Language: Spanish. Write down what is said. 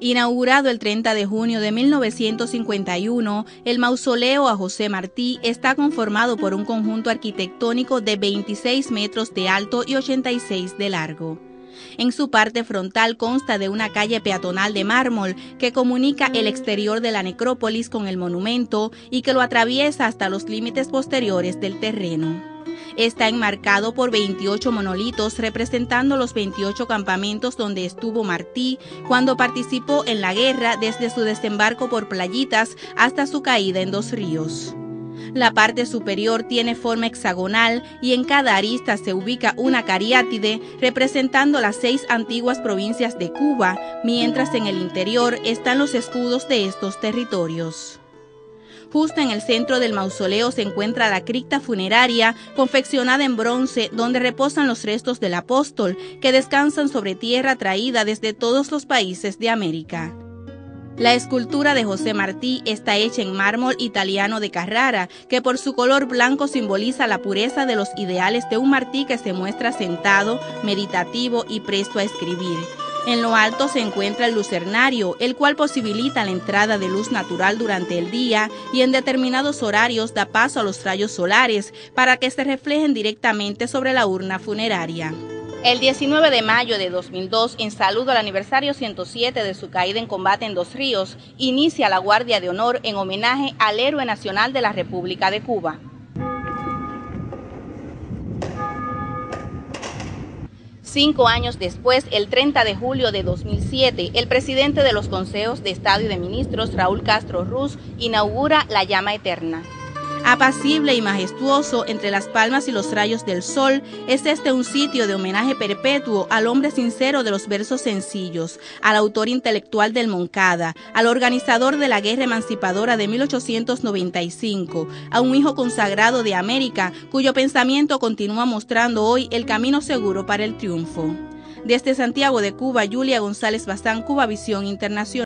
Inaugurado el 30 de junio de 1951, el mausoleo a José Martí está conformado por un conjunto arquitectónico de 26 metros de alto y 86 de largo. En su parte frontal consta de una calle peatonal de mármol que comunica el exterior de la necrópolis con el monumento y que lo atraviesa hasta los límites posteriores del terreno. Está enmarcado por 28 monolitos representando los 28 campamentos donde estuvo Martí cuando participó en la guerra desde su desembarco por Playitas hasta su caída en Dos Ríos. La parte superior tiene forma hexagonal y en cada arista se ubica una cariátide representando las seis antiguas provincias de Cuba, mientras en el interior están los escudos de estos territorios. Justo en el centro del mausoleo se encuentra la cripta funeraria confeccionada en bronce donde reposan los restos del apóstol que descansan sobre tierra traída desde todos los países de América. La escultura de José Martí está hecha en mármol italiano de Carrara, que por su color blanco simboliza la pureza de los ideales de un Martí que se muestra sentado, meditativo y presto a escribir. En lo alto se encuentra el lucernario, el cual posibilita la entrada de luz natural durante el día y en determinados horarios da paso a los rayos solares para que se reflejen directamente sobre la urna funeraria. El 19 de mayo de 2002, en saludo al aniversario 107 de su caída en combate en Dos Ríos, inicia la Guardia de Honor en homenaje al héroe nacional de la República de Cuba. Cinco años después, el 30 de julio de 2007, el presidente de los consejos de Estado y de Ministros, Raúl Castro Ruz, inaugura la llama eterna. Apacible y majestuoso entre las palmas y los rayos del sol, es este un sitio de homenaje perpetuo al hombre sincero de los versos sencillos, al autor intelectual del Moncada, al organizador de la Guerra Emancipadora de 1895, a un hijo consagrado de América cuyo pensamiento continúa mostrando hoy el camino seguro para el triunfo. Desde Santiago de Cuba, Julia González Bazán, Cuba Visión Internacional.